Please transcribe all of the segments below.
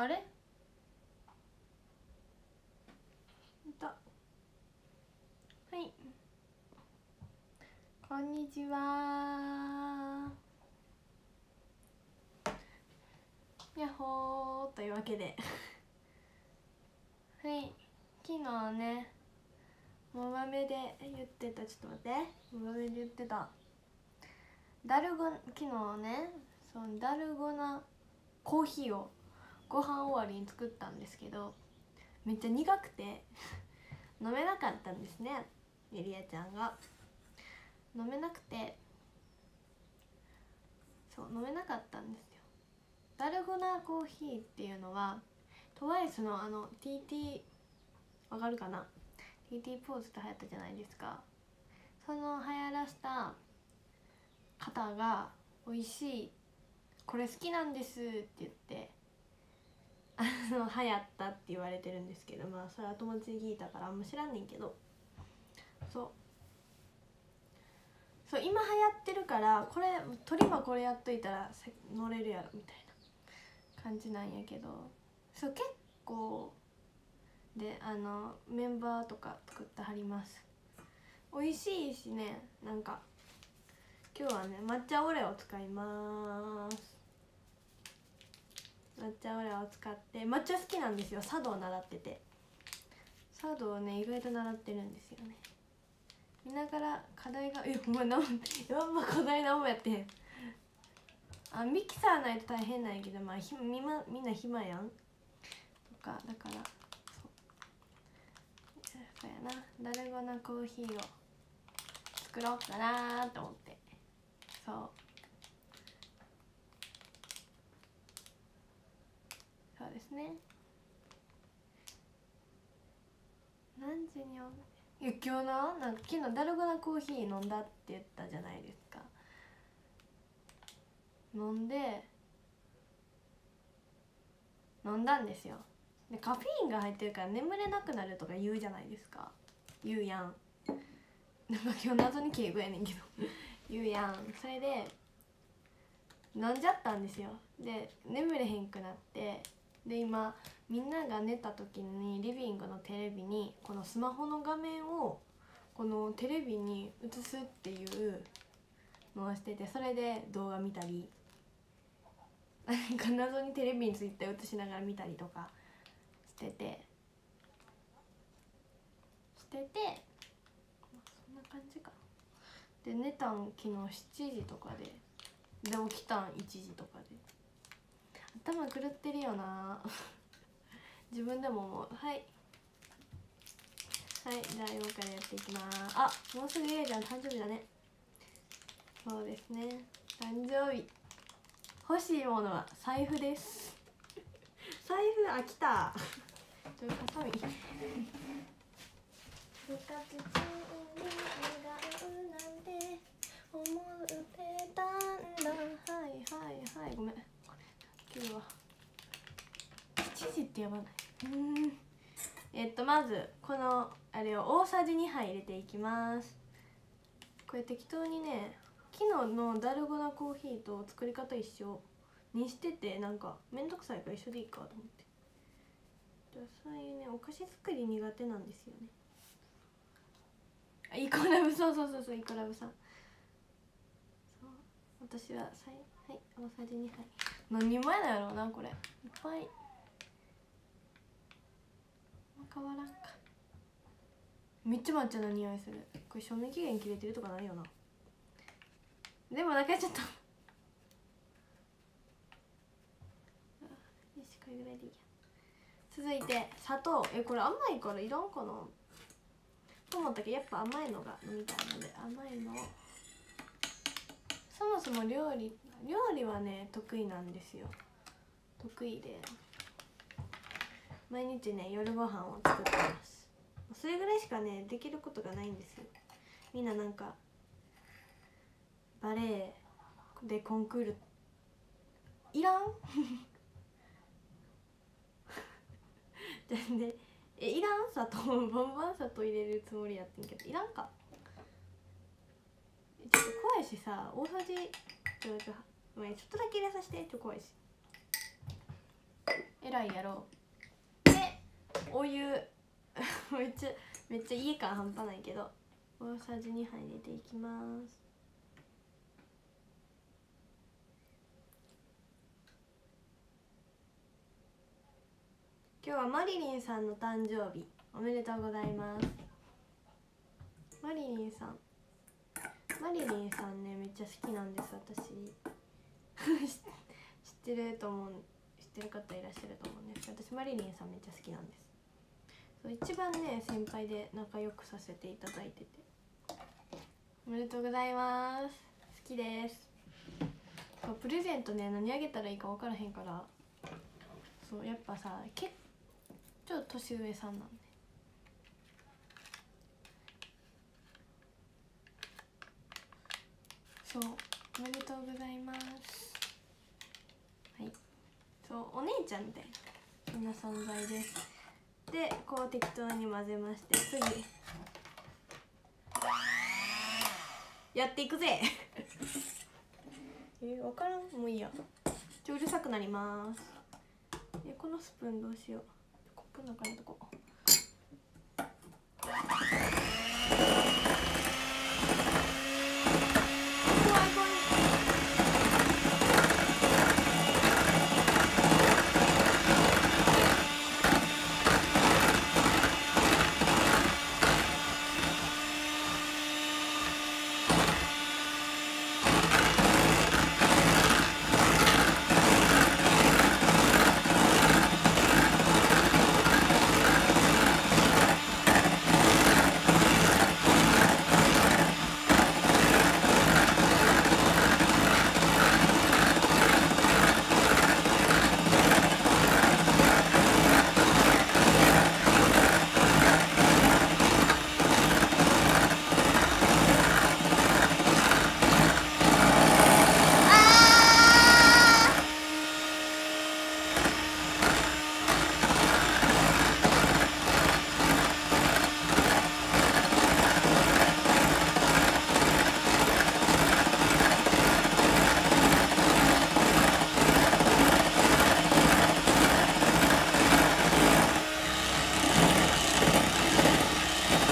あれ？いた。はい。こんにちは。やっほーというわけで。はい。昨日ねモバメで言ってた。ちょっと待って。モバメで言ってた。ダルゴ昨日ねそのダルゴナコーヒーをご飯終わりに作ったんですけどめっちゃ苦くて飲めなかったんですねゆりあちゃんが。飲めなくてそう飲めなかったんですよ。ダルゴナコーヒーっていうのはトワイスのあの TT わかるかな？TT ポーズって流行ったじゃないですか。その流行らした方が美味しいこれ好きなんですって言ってあの流行ったって言われてるんですけどまあそれは友達に聞いたからあんま知らんねんけど。そう。そう今流行ってるからこれ鳥はこれやっといたら乗れるやろみたいな感じなんやけど。そう結構であのメンバーとか作ってはります。美味しいしねなんか。今日はね抹茶オレを使います。抹茶オレを使って抹茶好きなんですよ。茶道習ってて。茶道をね意外と習ってるんですよね。見ながら課題がえお前なんや んま課題何もやってあミキサーないと大変なんやけどまあひみ,、ま、みんな暇やん。とかだからそう。そうやな。ダルゴナコーヒーを作ろうかなと思って。そうそうですね。何時にいや今日ななんか昨日ダルゴナコーヒー飲んだって言ったじゃないですか。飲んで飲んだんですよ。でカフェインが入ってるから眠れなくなるとか言うじゃないですか。言うやん。なんか今日謎に敬語やねんけど。言うやん。それで飲んじゃったんですよ。で眠れへんくなってで今みんなが寝た時にリビングのテレビにこのスマホの画面をこのテレビに映すっていうのをしててそれで動画見たりなんか謎にテレビについて映しながら見たりとかしてて。しててそんな感じかで寝たん昨日7時とかでで起きたん1時とかで。頭狂ってるよな。自分でも思う。はい。はいじゃあ今からやっていきます。あもうすぐゆえちゃん誕生日だね。そうですね。誕生日。欲しいものは財布です。財布飽きた。ちょっとハサミ部活中に笑うなんて思ってたんだ。はいはいはい。ごめん今日は7時ってやばない。うん。えっとまずこのあれを大さじ2杯入れていきます。これ適当にね昨日のダルゴナコーヒーと作り方一緒にしててなんかめんどくさいから一緒でいいかと思って。そういうねお菓子作り苦手なんですよね。あイコラブそうそうそうそうイコラブさん。そう。私はさいはい大さじ2杯何人前なんやろうなこれ。いっぱい。変わらんか。めっちゃ抹茶の匂いする。これ賞味期限切れてるとかないよな。でもなんかちょっと。よしこれぐらいでいいや。続いて砂糖。えこれ甘いからいらんかな。と思ったけどやっぱ甘いのが飲みたいので甘いのをそもそも料理料理はね得意なんですよ。得意で。毎日ね夜ご飯を作ってます。それぐらいしかねできることがないんですよ。みんななんかバレエでコンクールいらん？全然。えいらん？砂糖バンバン砂糖入れるつもりやってんけどいらんか？ちょっと怖いしさ大さじちょちょっとだけ入れさせてちょっと怖いし。えらいやろう。でお湯。めっちゃめっちゃ家感半端ないけど大さじ2杯入れていきます。今日はマリリンさんの誕生日。おめでとうございます。マリリンさん。マリリンさんねめっちゃ好きなんです。私。知ってると思う知ってる方いらっしゃると思うんですけど私マリリンさんめっちゃ好きなんです。そう一番ね先輩で仲良くさせていただいてて。おめでとうございます。好きです。そうプレゼントね何あげたらいいか分からへんから。そうやっぱさ結ちょっと年上さんなんで。そうおめでとうございます。はい。そうお姉ちゃんみたいなそんな存在です。でこう適当に混ぜまして次。やっていくぜ。え分からん。もういいや。ちょうるさくなります。えこのスプーンどうしよう。コップの中にとこ怖い怖い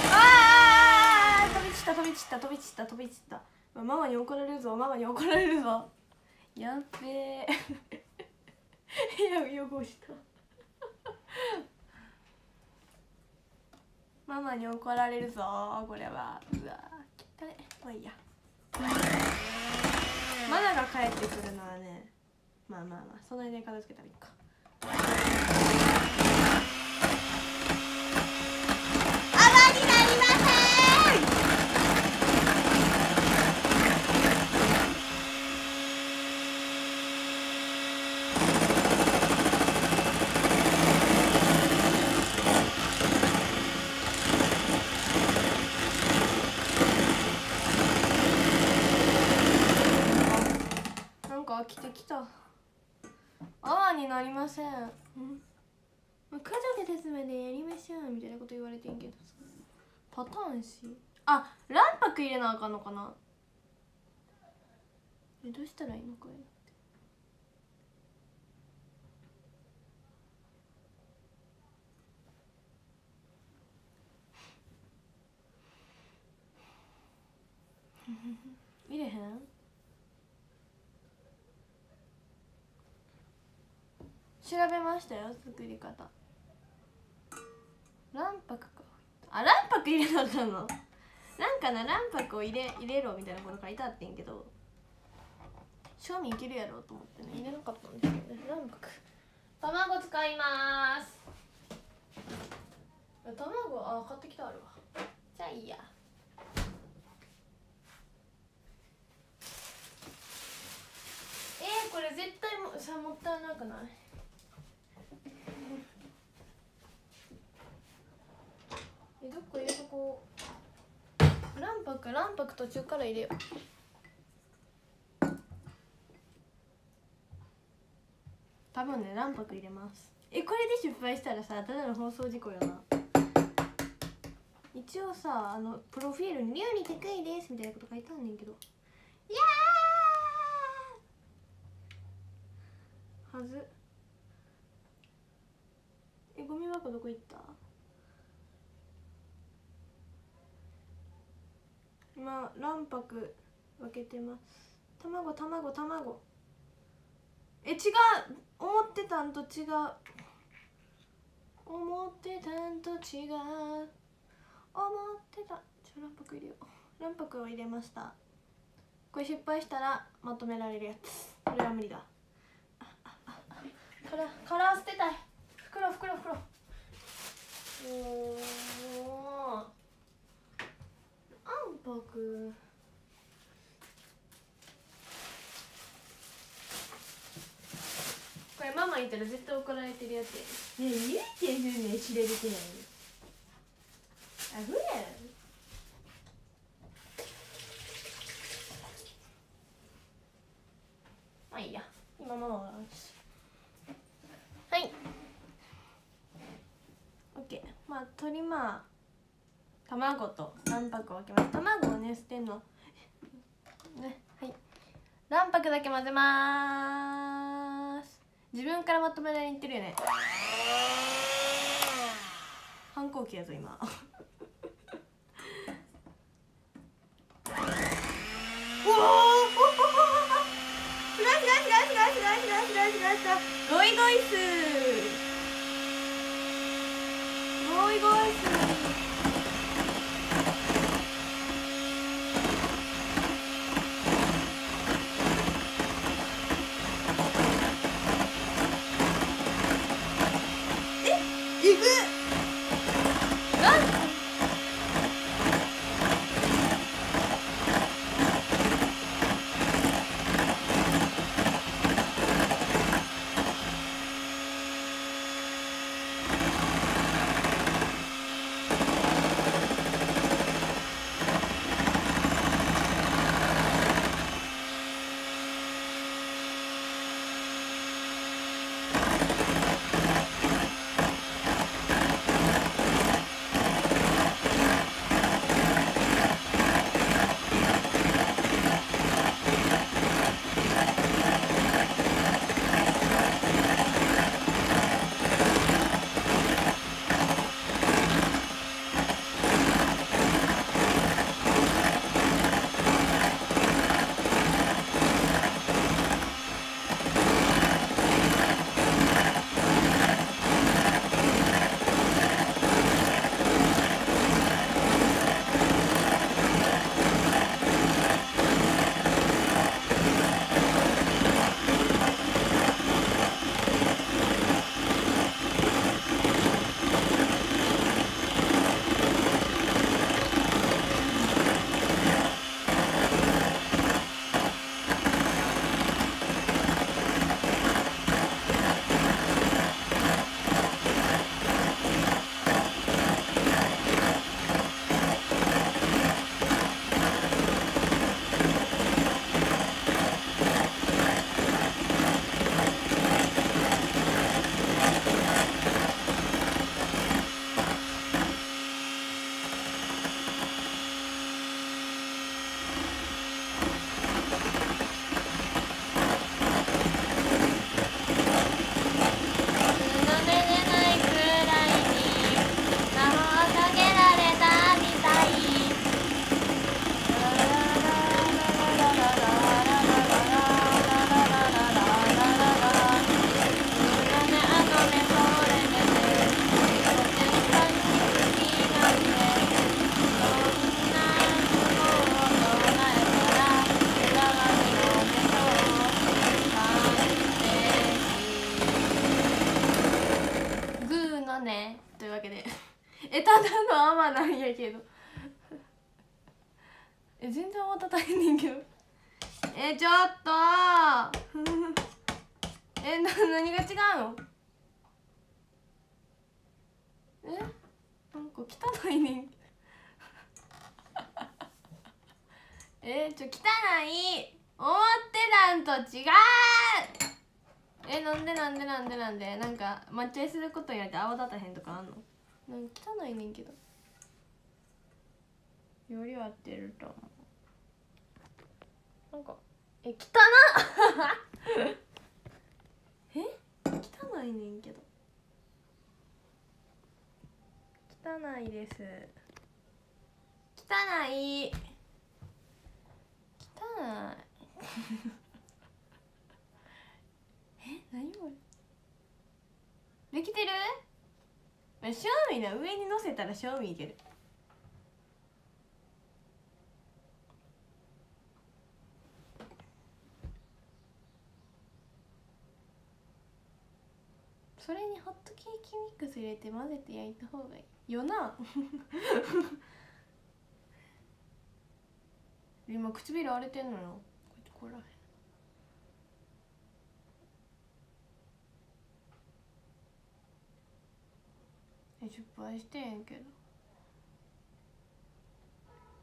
あー飛び散った飛び散った飛び散った飛び散ったうわママに怒られるぞママに怒られるぞやっべえ部屋汚したに怒られるぞこれは。うわ汚いまあいいや。マナが帰ってくるのはねまあまあまあその間に片付けたらいいか泡になりませんなんか飽きてきた泡ん。うん。家族ですまでやりましょうみたいなこと言われてんけどさ。パターンし。あ卵白入れなあかんのかな。えどうしたらいいのこれ入れへん？調べましたよ作り方。卵白か。あ卵白入れなかの？なんかな卵白を入れ入れろみたいなこと書いてあってんけど。賞味いけるやろうと思ってね。入れなかったんですよね。卵白。卵使います。卵あ買ってきたあるわ。じゃあいいや。えー、これ絶対もさもったいなくない？えどっか入れとこう。卵白卵白途中から入れよう。多分ね卵白入れます。えこれで失敗したらさただの放送事故よな。一応さあのプロフィールに「量に高いです」みたいなこと書いてあんねんけど。いやーはず。卵どこ行った？今卵白分けてます。卵卵卵。え違う。思ってたんと違う。思ってたんと違う。思ってた。ちょ卵白入れよう。卵白を入れました。これ失敗したらまとめられるやつ。これは無理だ。カラカラー捨てたい。袋袋袋。おお卵白これママいたら絶対怒られてるやつやね。え言うてんふうね知れるてないあふや。まあいいや。今ママははい。オッケー。まあ鶏まあ。卵と卵白を分けます。卵をね捨てんの。ねはい。卵白だけ混ぜます。自分からまとめられにいってるよね。反抗期やぞ今。おおフラフラフラフラフラフラフラフラフラゴイゴイスゴイゴイスやけど。え全然泡立たへんねんけどえちょっと。えな何が違うの？えなんか汚いねん。えちょ汚い。思ってたんと違う。えなんでなんでなんでなんで？なんか抹茶することによって泡立たへんとかあんの？なんか汚いねんけど。より合ってると思う。なんかえ汚っ。え？汚いねんけど。汚いです。汚い。汚い。え？何これ？できてる？正味な。上に乗せたら正味いけるそれにホットケーキミックス入れて混ぜて焼いた方がいいよな。今唇荒れてんのよ。ここらへん。え失敗してんけど。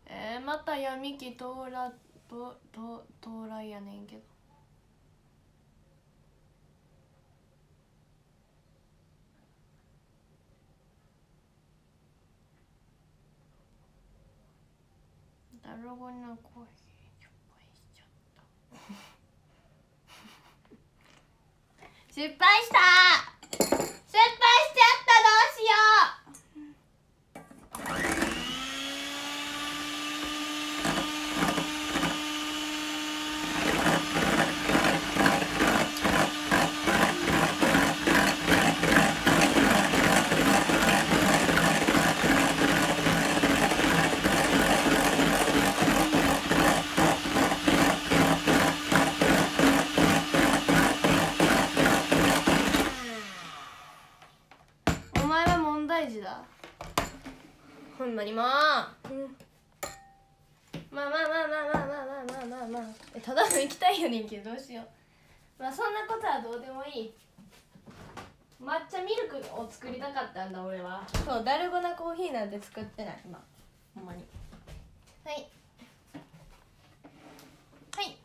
えー、また闇期到来とと到来やねんけどダルゴのコーヒー失敗しちゃった。失敗した。失敗したどうしようお前は問題児だほんまにもう、うん。まあまあまあまあまあまあまあまあまあまあ。えただの行きたいやねんけどどうしよう。まあそんなことはどうでもいい。抹茶ミルクを作りたかったんだ俺は。そうダルゴナコーヒーなんて作ってない今。ほんまに。はい。はい。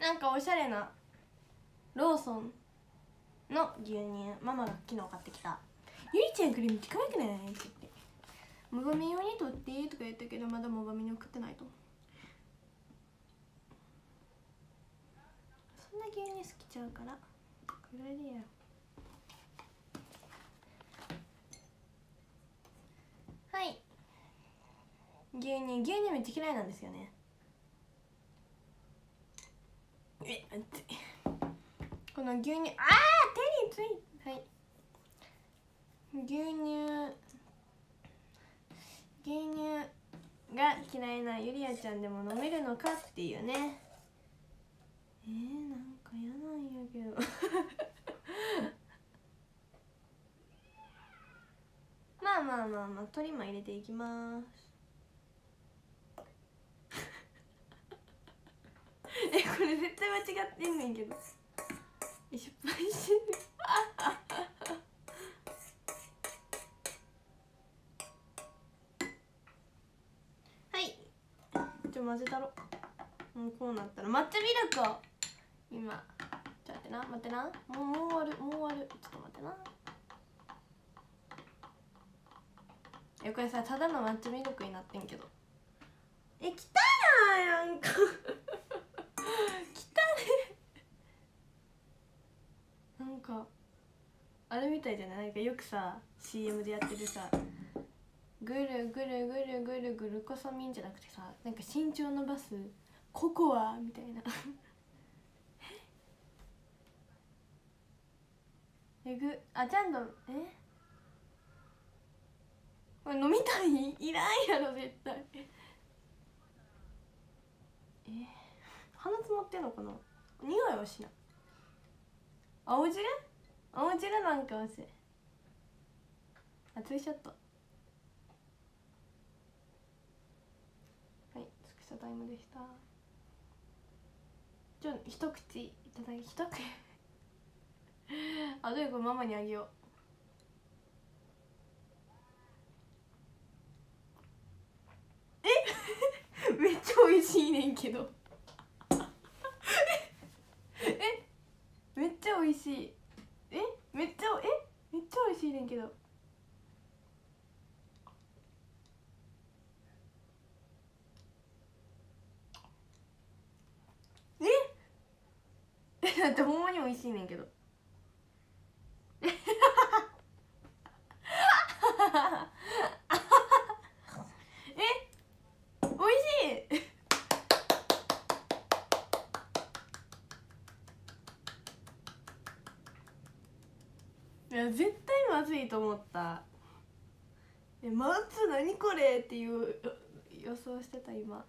なんかおしゃれなローソンの牛乳。ママが昨日買ってきた「ゆりちゃんこれめっちゃ可愛くない?」って言って「もばみ用にとって」とか言ったけどまだもばみに送ってないと。そんな牛乳好きちゃうから。これでや。はい。牛乳牛乳めっちゃ嫌いなんですよね。えっこの牛乳あー手についはい。牛乳牛乳が嫌いなゆりやちゃんでも飲めるのかっていうね。えー、なんか嫌なんやけど。まあまあまあまあ鶏も入れていきます。えこれ絶対間違ってんねんけど。失敗してるはいちょ混ぜたろ。もうこうなったら。抹茶ミルクを。今。ちょっと待ってな。待ってな。もうもう終わる。もう終わる。ちょっと待ってな。えこれさただの抹茶ミルクになってんけど。え汚い なんか。汚ねなんかあれみたいじゃない？なんかよくさ CM でやってるさ。ぐるぐるぐるぐるぐるこそみんじゃなくてさなんか身長伸ばすココアみたいな。えぐあちゃんとえ？これ飲みたい？いらんやろ絶対。え？鼻詰まってんのかな？匂いはしない。青汁？青汁なんか欲しい。あツーショットはいスクショタイムでした。じゃあ一口いただき一口あどういうこれママにあげよう。え？めっちゃ美味しいねんけど。え？めっちゃ美味しい。え？めっちゃえ？めっちゃ美味しいねんけど。いなんてほんまに美味しいねんけど。え美味しい。いや絶対まずいと思った。え「まず何これ?」っていう予想してた今。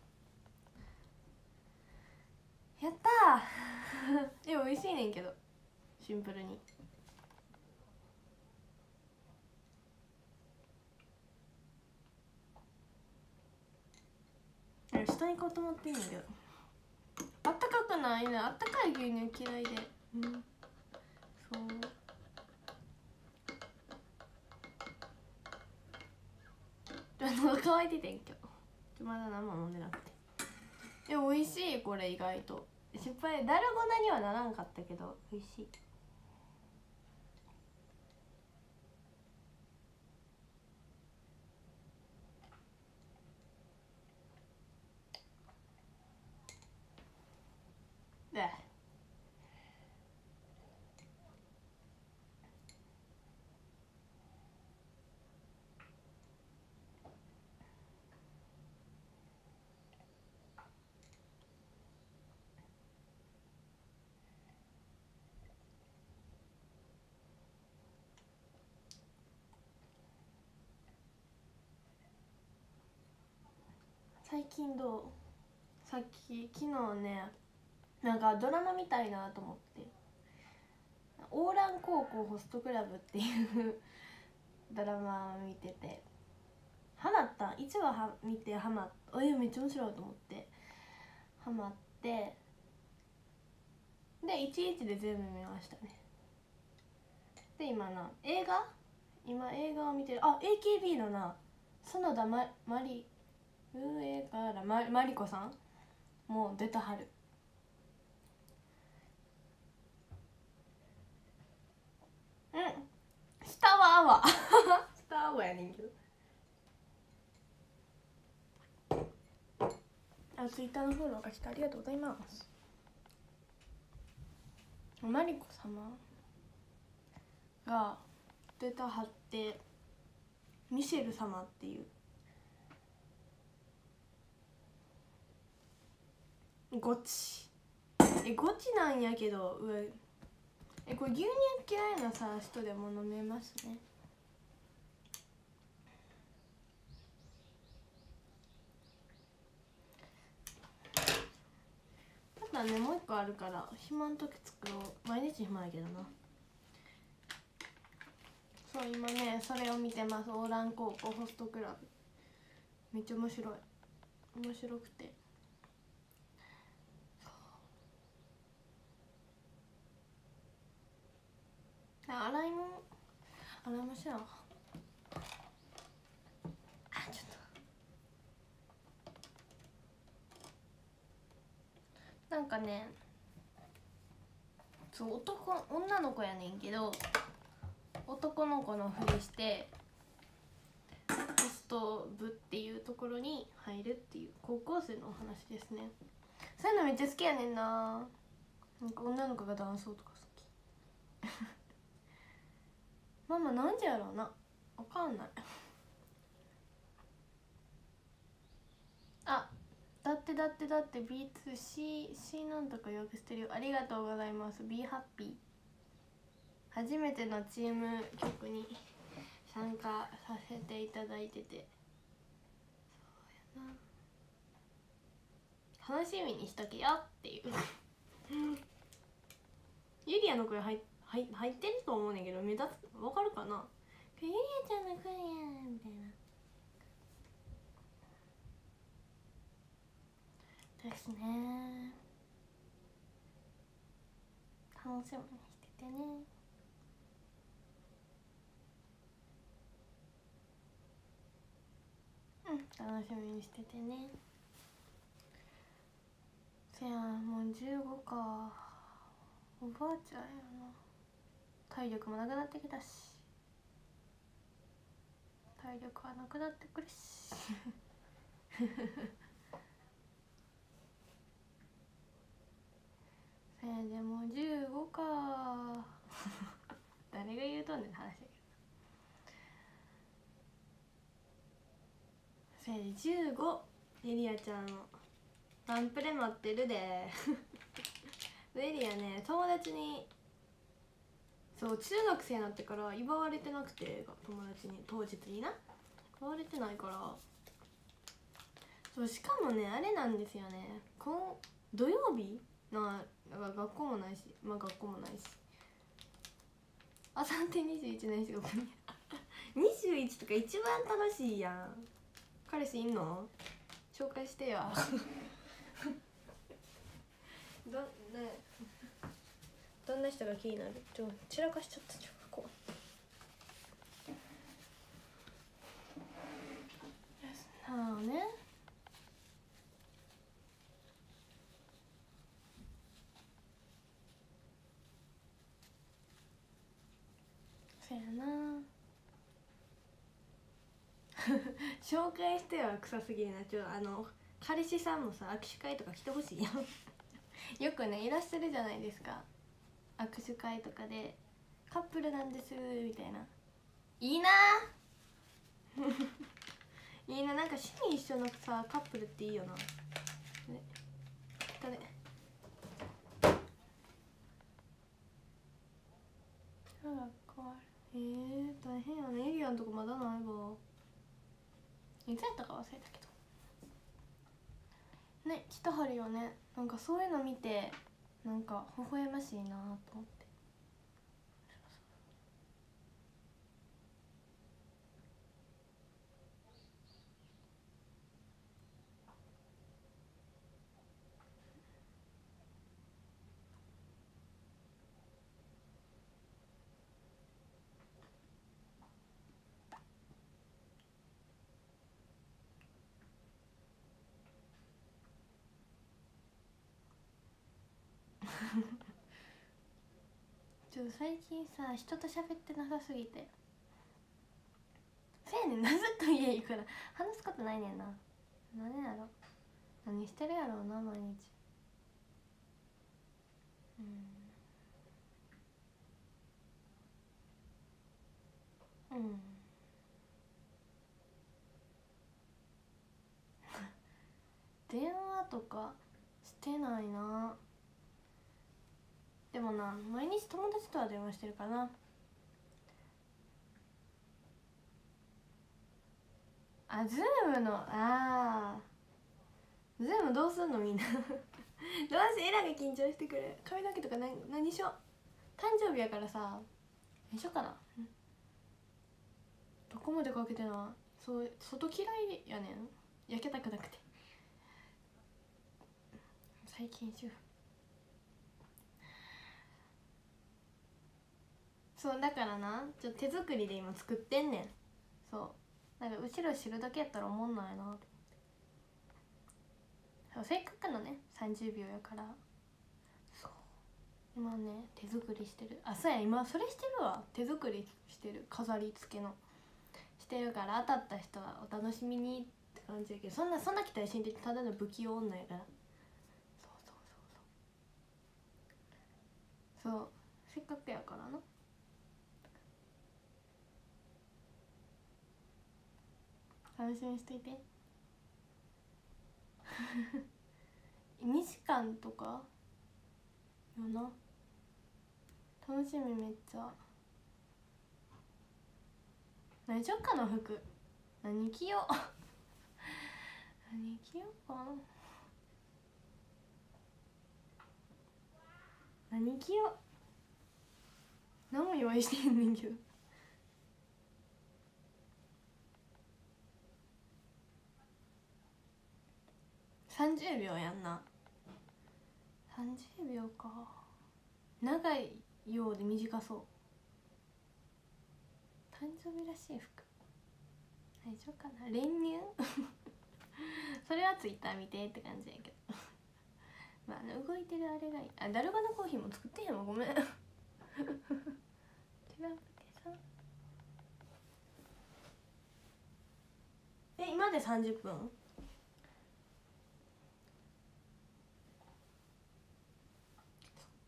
やった美味しいねんけど。シンプルに。下に行こうと思ってんだけど。あったかくないねあったかい牛乳嫌いで。うん。そう。喉乾いててんけど。まだ何も飲んでなくて。でも美味しいこれ意外と失敗だるごなにはならんかったけど美味しいで最近どう？さっき昨日ねなんかドラマみたいなと思って「オーラン高校ホストクラブ」っていう ドラマ見てて。ハマった？1話は見てハマった。えめっちゃ面白いと思って。ハマって。で11で全部見ましたね。で今な映画？今映画を見てる。あ AKB のな園田ままり上からまマリコさん？もう出たはる。うん。下はアワ 下はアワやねんけど。あツイッターのフォローが来てありがとうございます。マリコ様が出たはってミシェル様っていうゴチ。えゴチなんやけどうえこれ牛乳嫌いなさ人でも飲めますね。まだねもう一個あるから暇の時作ろう。毎日暇やけどな。そう今ねそれを見てます。オーラン高校ホストクラブ。めっちゃ面白い。面白くて。洗い物？洗い物しなあちょっと。なんかねそう男女の子やねんけど男の子のふりしてホスト部っていうところに入るっていう高校生のお話ですね。そういうのめっちゃ好きやねんな。なんか女の子が男装とか好きママなんでやろうな。わかんない。あだってだってだって B2C C なんとかよくしてるよ。ありがとうございます。Be Happy 初めてのチーム曲に参加させていただいてて。そうやな。楽しみにしとけよっていう。ユリアの声入って入入ってると思うねんけど目立つわかるかな？ユリアちゃんの声やみたいな。ですね楽しみにしててね。うん楽しみにしててね。せやもう15か。おばあちゃんやな。体力もなくなってきたし。体力はなくなってくるし。せ やでも15か。誰が言うとんねん話だけど。せやで15エリアちゃんワンプレ待ってるで。エリアね。友達にそう中学生になってから祝われてなくて友達に当日にな。祝われてないから。そうしかもねあれなんですよね。今土曜日？な学校もないしまあ学校もないし。あさって21年しか来ない。21とか一番楽しいやん。彼氏いんの？紹介してよ。どねどんな人が気になる？ちょ散らかしちゃったじゃんこう。はあねそやな。紹介しては臭すぎるな。ちょあの彼氏さんもさ握手会とか来てほしいやん。よくねいらっしゃるじゃないですか握手会とかで「カップルなんです」みたいな。いいな。いいななんか趣味一緒のさカップルっていいよな。ね。だね歯が変わる。えー、大変やねエリアのとこまだないわ。いつやったか忘れたけど。ね来たはるよね。なんかそういうの見てなんか微笑ましいなと思ってちょっと最近さ人と喋ってなさすぎて。せやねんなずっと家行くから話すことないねんな。何やろ。何してるやろうな毎日。うん。うん。電話とかしてないな。でもな毎日友達とは電話してるかな。あ Zoom のあー。 Zoom どうすんのみんな。どうせエラが緊張してくる。髪の毛とか何何しよう。誕生日やからさ。何しようかな。どこまでかけてなそう外嫌いやねん。焼けたくなくて。最近主婦。そうだからなちょっと手作りで今作ってんねん。そう。なんか後ろ知るだけやったら思んないな。せっかくのね30秒やから。そう。今ね手作りしてる。あそうや今それしてるわ。手作りしてる。飾り付けの。してるから当たった人はお楽しみにって感じやけど。そんなそんな期待しんでただの不器用女やから。そうそうそうそう。そう。せっかくやからな。楽しみにしといて。2時間とか？よな？楽しみめっちゃ。何しよっかな服？何着よう？何着ようかな？何着よう？何も用意してんねんけど。30秒やんな。30秒か。長いようで短そう。誕生日らしい服。大丈夫かな。練乳？それはツイッター見てって感じやけど。まあ動いてるあれがいい。あダルバのコーヒーも作ってへんわ。ごめん。違うけさ。え今で30分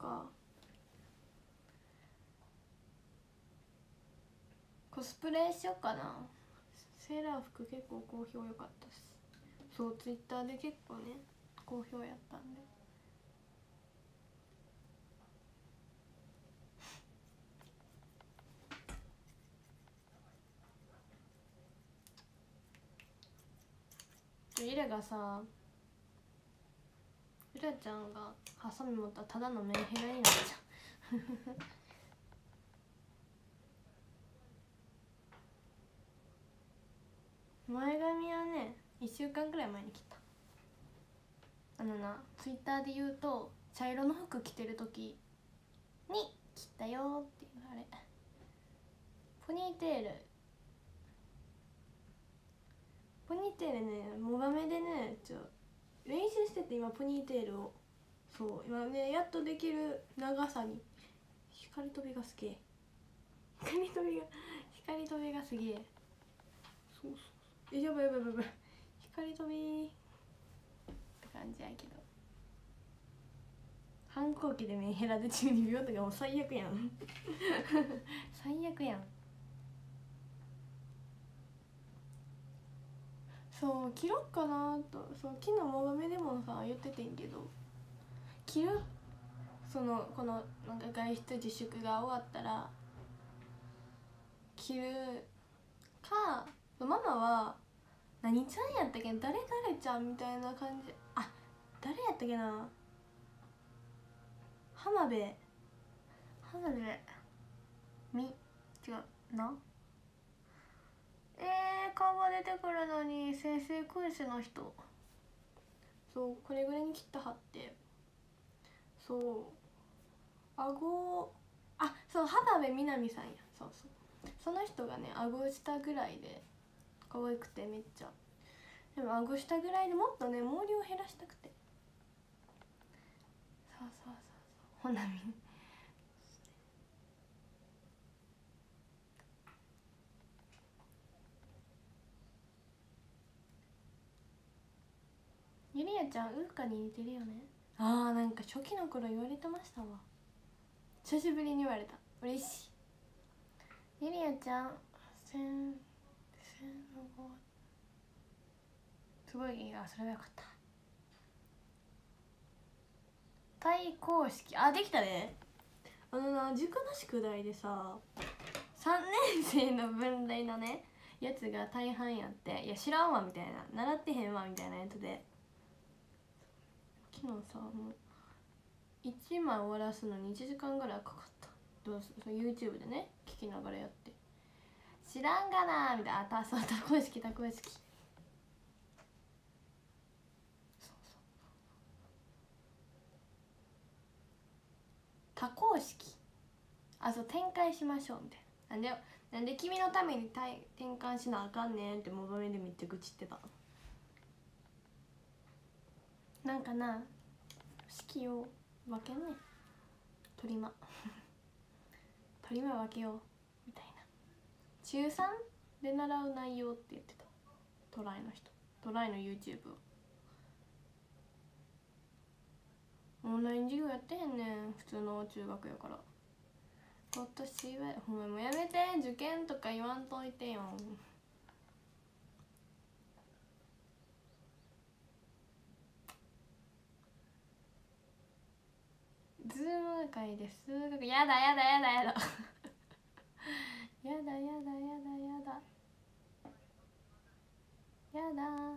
か。コスプレしようかな。セーラー服結構好評良かったし。そうツイッターで結構ね好評やったんで。イレがさイレちゃんがハサミ持ったらただのメンヘラになっちゃう前髪はね1週間くらい前に切ったあのなツイッターで言うと茶色の服着てる時に切ったよっていうあれポニーテール。ポニーテールねもがめでねちょ練習してて今ポニーテールをそう今ねやっとできる長さに光飛びがすげえ。光飛びが光飛びがすげえ。そうそうえやばいやばいやばい光飛びって感じやけど。反抗期でメンヘラで中二病とかもう最悪やん。最悪やんそう切ろっかなと。そう昨日もがめでもさ言っててんけど。切る？そのこのなんか外出自粛が終わったら切るかママは何ちゃんやったっけ誰誰ちゃんみたいな感じ。あ誰やったっけな？浜辺。浜辺。み？違う。な？えー、顔が出てくるのに先生君主の人。そうこれぐらいに切ったはって。そう。顎あそう浜辺美波さんや。そうそう。その人がね顎下ぐらいで可愛くてめっちゃ。でも顎下ぐらいでもっとね毛量減らしたくて。そうそうそうそう。ほなみゆちゃんウーカに似てるよね。あーなんか初期の頃言われてましたわ。久しぶりに言われた。嬉しい。ゆりやちゃんせんせんごすごいあそれはよかった。対公式。あできたね。あのな塾の宿題でさ3年生の分類のねやつが大半やっていや知らんわみたいな。習ってへんわみたいなやつで昨日さもう1枚終わらすのに1時間ぐらいかかった。どうすその YouTube でね聞きながらやって。知らんがなみたいな。あた そうたこ式たこ式そうそう多項式あそう展開しましょうみたいな。なんでなんで君のために転換しなあかんねんってもがめでめっちゃ愚痴ってたなんかな式を分けんね取り間取り間分けようみたいな。中3で習う内容って言ってた。トライの人。トライの YouTube を。オンライン授業やってへんねん。普通の中学やから。今年はほんまもうやめて。受験とか言わんといてよ。 Zoom 会で数学やだやだやだやだ。やだやだやだやだ。やだ。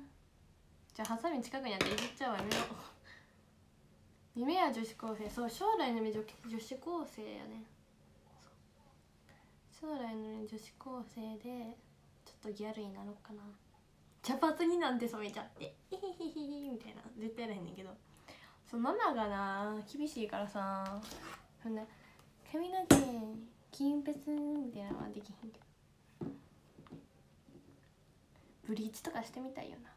じゃあハサミ近くにあっていじっちゃうわや。めよう夢は女子高生。そう将来の夢女女子高生やね。将来の女子高生でちょっとギャルになろうかな。茶髪になんて染めちゃって「イヒヒヒヒ」みたいな。絶対やらへんねんけど。そうママがな厳しいからさそんな髪の毛金髪みたいなのはできへんけど。ブリーチとかしてみたいよな。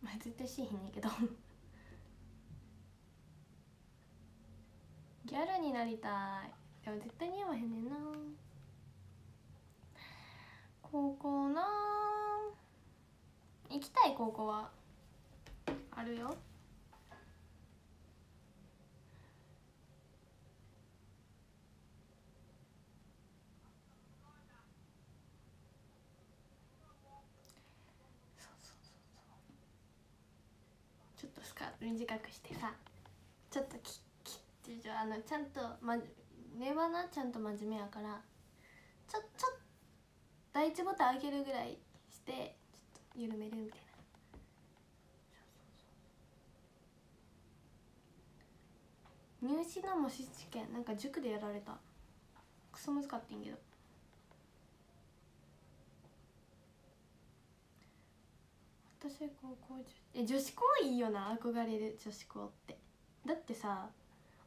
まあ絶対しへんねんけど。ギャルになりたい。でも絶対似合わへんねんな。高校な。行きたい高校は。あるよ。ちょっとスカート短くしてさ。ちょっとききってあのちゃんとま根はなちゃんと真面目やから。ちょちょ第一ボタン開けるぐらいしてちょっと緩めるみたいな。入試の模試試験なんか塾でやられた。クソ難かってんけど。私高校女子え女子校いいよな憧れる女子校って。だってさ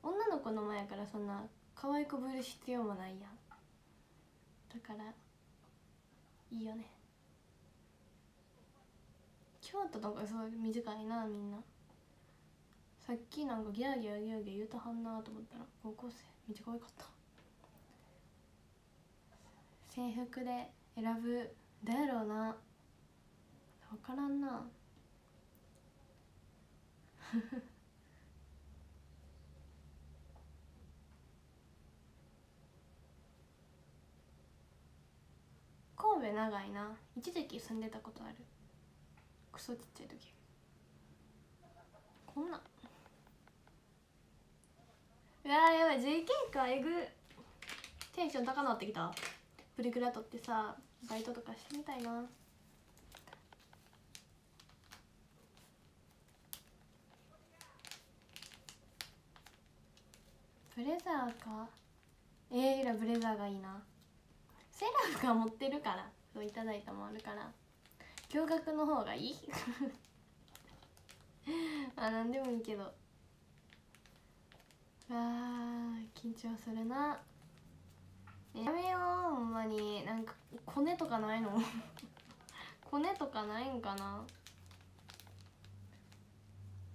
女の子の前やからそんな可愛くぶる必要もないやん。だからいいよね。京都とかそう短いなみんな。さっきなんかギャーギャーギャーギャー言うたはんなと思ったら高校生めっちゃ可愛かった。制服で選ぶだやろうな。分からんな。神戸長いな。一時期住んでたことある。クソちっちゃい時。こんな。うわーやばい JK かえぐ。テンション高なってきた。プリクラ撮ってさバイトとかしてみたいな。ブレザーか。えー、らブレザーがいいな。セラフが持ってるからそういただいたもあるから。驚愕の方がいい。あなんでもいいけど。あ緊張するな。やめようほんまに。なんかコネとかないの？コネとかないんかな？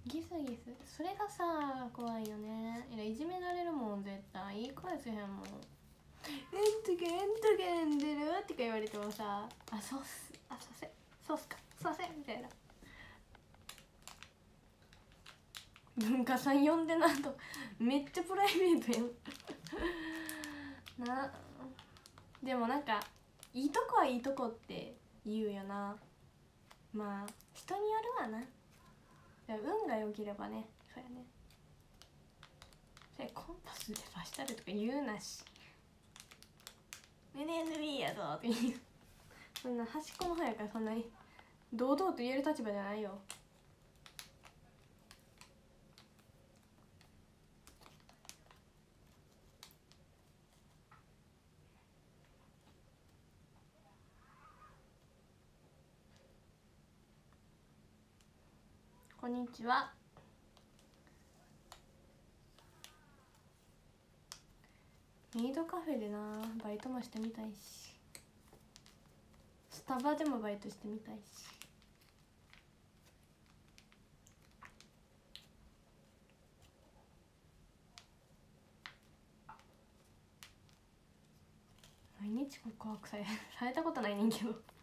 ギスギス？それがさ怖いよね。いやいじめられるもん絶対。言い返せへんもん「うんとかうんとかんでる?」とか言われてもさ「あそうっす。あそうせ。そうっすか。そうせ」みたいな。文化祭呼んでなと。めっちゃプライベートやん。な。でもなんかいいとこはいいとこって言うよな。まあ人によるわな。運が良ければね。そうやね。それコンパスで出したるとか言うなし。NNB やぞって言う。そんな端っこの方やからそんなに堂々と言える立場じゃないよ。こんにちは。メイドカフェでなバイトもしてみたいし。スタバでもバイトしてみたいし。毎日告白され されたことないねんけど。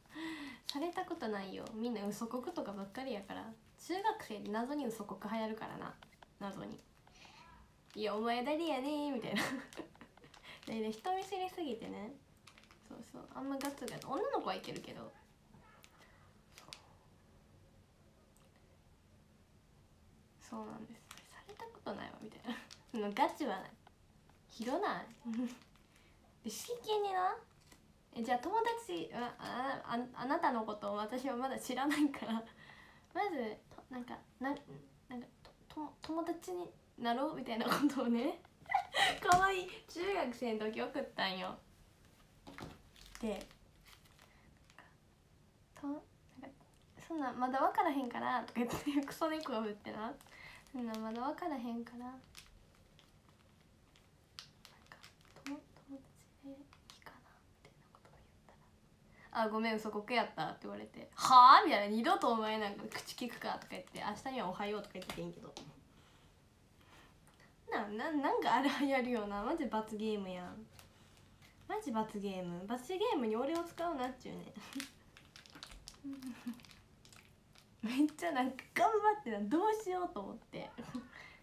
されたことないよ。みんな嘘告とかばっかりやから。中学生で謎に嘘告流行るからな。謎に「いやお前誰やねみたいな。でで人見知りすぎてね。そうそう。あんまガツガツ。女の子はいけるけど。そう。なんです。されたことないわみたいな。ガチはない。ひどない。で真剣にな。えじゃあ友達ああああなたのことを私はまだ知らないから。まずなんかななんかと友達になろうみたいなことをね。可愛い中学生の時送ったんよ。でとなんかそんなまだ分からへんからとか言って クソ猫を振ってな。そんなまだ分からへんからなんか友友達でいいかなみたいなことを言ったら「あごめん嘘こけやった」って言われて「はあ?」みたいな「二度とお前なんか口聞くか」とか言って「明日にはおはよう」とか言ってていいんけど。なななんかあれはやるよな。マジ罰ゲームやん。マジ罰ゲーム。罰ゲームに俺を使うなっちゅうね めっちゃなんか頑張ってなどうしようと思って。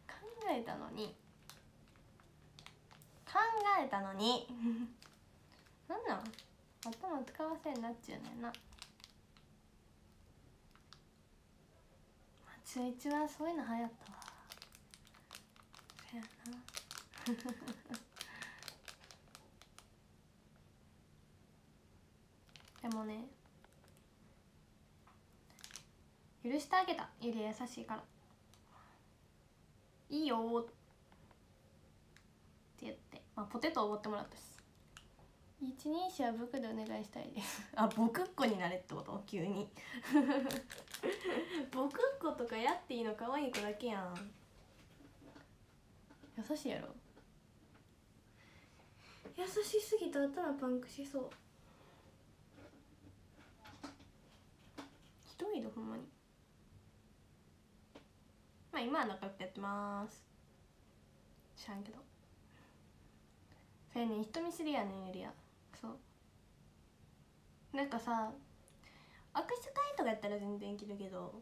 考えたのに。考えたのに。なんなん？頭使わせんなっちゅうねんな。中1はそういうの流行ったわ。そやな。でもね許してあげた。ゆり優しいから。いいよって言って、まあ、ポテトおごってもらったし。一人称は僕でお願いしたいです。あ僕っ子になれってこと？急に。僕っ子とかやっていいの可愛い子だけやん。優しいやろ？優しすぎて頭パンクしそう。ひどいのほんまに。まあ今は仲良くやってます。知らんけど。それね人見知りやねんゆりやなんかさ握手会とかやったら全然いけるけど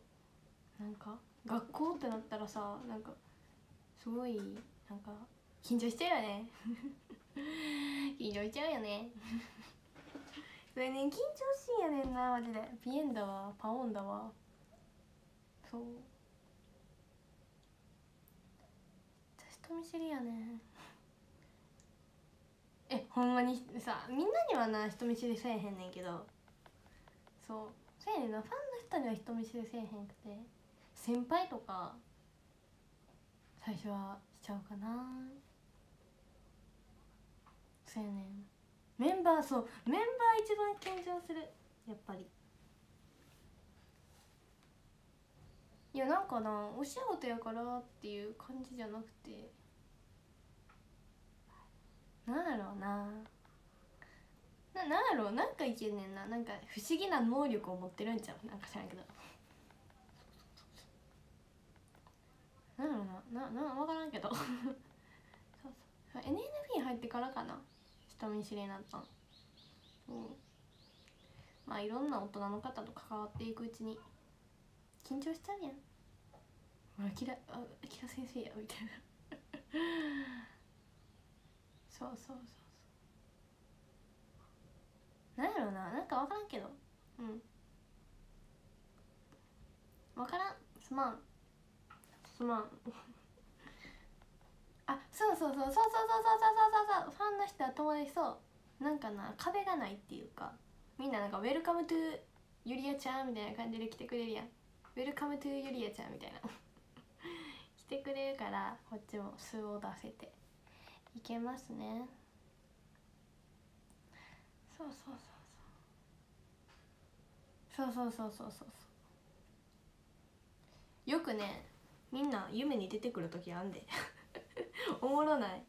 なんか学校ってなったらさなんかすごいなんか緊張しちゃうよね。緊張しちゃうよね。それね緊張しいやねんなマジで。ピエンだわパオンだわそう。人見知りやねえほんまにさみんなにはな人見知りせえへんねんけど。そうせえねんなファンの人には人見知りせえへんくて。先輩とか最初はしちゃうかな。そうやねん。メンバーそうメンバー一番緊張する。やっぱり。いやなんかなお仕事やからっていう感じじゃなくて。なんやろうな。ななんやろう。なんかいけんねんな。なんか不思議な能力を持ってるんちゃう。なんか知らんけど。なんやろうな。なな分からんけど。そうそう NNB 入ってからかな。人見知りになったん。そうまあいろんな大人の方と関わっていくうちに緊張しちゃうやん。あきらあきら先生やみたいな。そうそうそうそう。なんやろうななんか分からんけど。うん。分からん。すまん。すまん。あそうそうそうそうそうそうそうそうそうそう。ファンの人は友達そうなんかな壁がないっていうか。みんななんか「 Welcome to ゆりあちゃん」みたいな感じで来てくれるやん「 Welcome to ゆりあちゃん」みたいな。来てくれるからこっちも素を出せて。いけますね。そうそうそうそうそう。そうそうそうそうよくねみんな夢に出てくる時あんで。おもろない。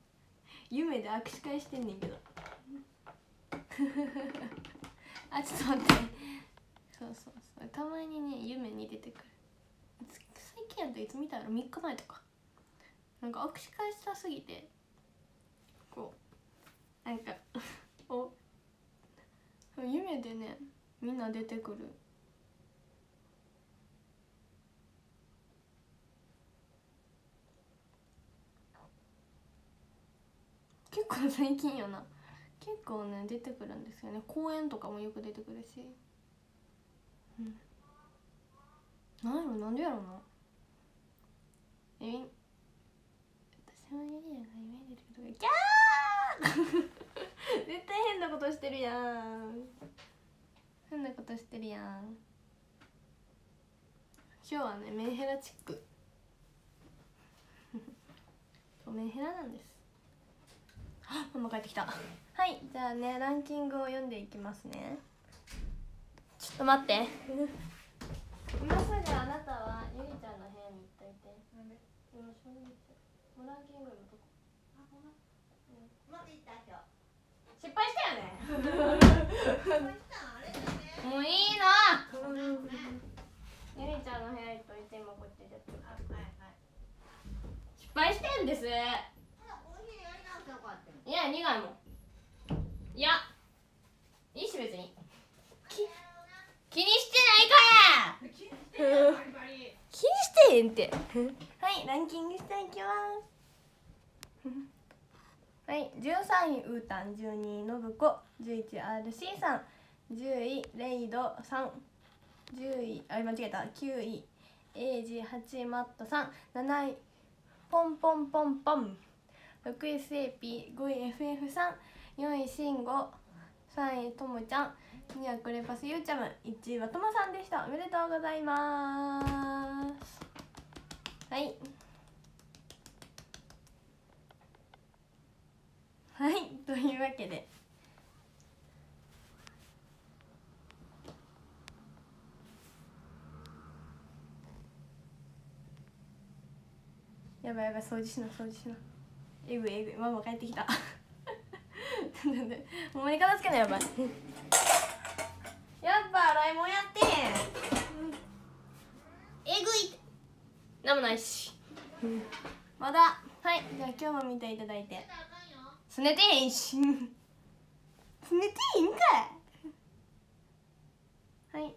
夢で握手会してんねんけど。あちょっと待って。そうそうそう。たまにね夢に出てくる。最近やったらいつ見たら3日前とか。なんか握手会したすぎて。こうなんか お夢でねみんな出てくる。結構最近よな。結構ね出てくるんですよね。公演とかもよく出てくるし。うん。なんやろなんでやろな。え私もユリアが夢に出てくるとかギャー絶対変なことしてるやん変なことしてるやん今日はねメンヘラチックそうメンヘラなんですあママ帰ってきたはいじゃあねランキングを読んでいきますねちょっと待って今すぐあなたはゆりちゃんの部屋に行っといてなんで今正面もうランキングのとこ？あ、ごめん。まだ行った今日。失敗したよね。これしたあれだね。もういいなごめんごめん。ゆりちゃんの部屋行っといて今こっちでやってるあ、はいはい。失敗してんです。いや苦いも。んいや。いいし別に。き気にしてないから。気にしてへんって。はいランキングしていきます はい13位ウータン12位信子11位 RC さん10位レイドさん10位あ間違えた9位エイジ8位マットさん7位ポンポンポンポン6位スエピ5位 FF さん4位シンゴ3位ともちゃん2位はクレパスゆうちゃむ1位はともさんでした。おめでとうございます。はい。はいというわけで。やばいやばい掃除しな掃除しな。えぐいえぐいママ帰ってきた。なんでほんまに片付けなやばい。やっぱ洗い物やってえぐいなんもないし。まだ。はい。じゃあ今日も見ていただいてすねてへんし。すねてへんかはい。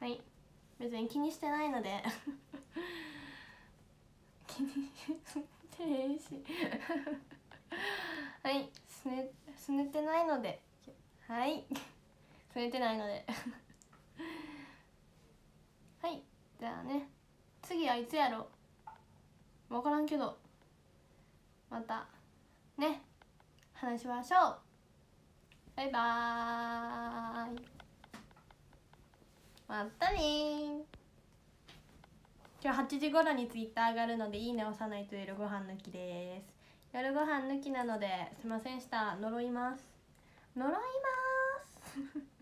はい。別に気にしてないので。気にしてへんし。はい。すねすねてないので。はい。すねてないのではい。じゃあね。次はいつやろ。分からんけど。またね。話しましょう。バイバーイ。またね今日8時頃にツイッター上がるのでいいね押さないと夜ご飯抜きです。夜ご飯抜きなのですいませんした。呪います。呪います。